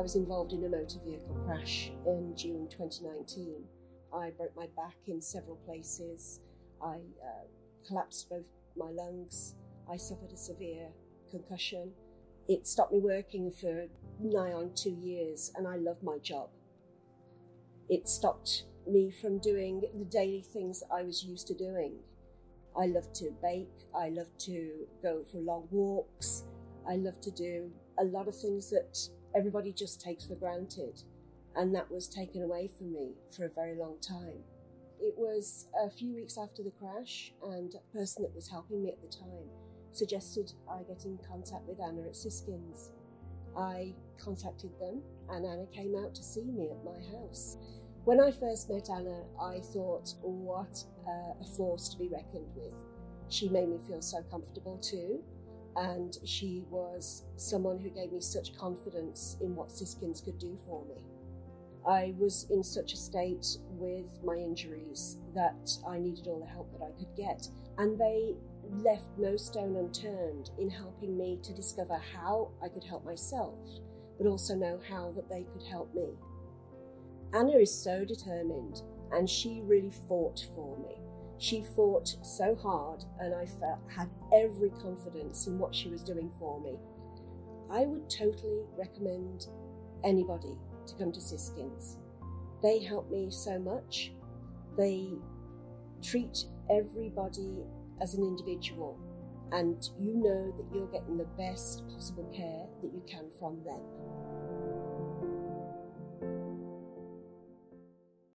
was involved in a motor vehicle crash in June 2019. I broke my back in several places. I uh, collapsed both my lungs. I suffered a severe concussion. It stopped me working for nigh on two years, and I love my job. It stopped me from doing the daily things I was used to doing. I love to bake, I love to go for long walks, I love to do a lot of things that everybody just takes for granted. And that was taken away from me for a very long time. It was a few weeks after the crash, and a person that was helping me at the time suggested I get in contact with Anna at Siskinds. I contacted them, and Anna came out to see me at my house. When I first met Anna, I thought, what a force to be reckoned with. She made me feel so comfortable too, and she was someone who gave me such confidence in what Siskinds could do for me. I was in such a state with my injuries that I needed all the help that I could get, and they left no stone unturned in helping me to discover how I could help myself, but also know how that they could help me. Anna is so determined and she really fought for me. She fought so hard and I felt had every confidence in what she was doing for me. I would totally recommend anybody to come to Siskinds. They help me so much. They treat everybody as an individual and you know that you're getting the best possible care that you can from them.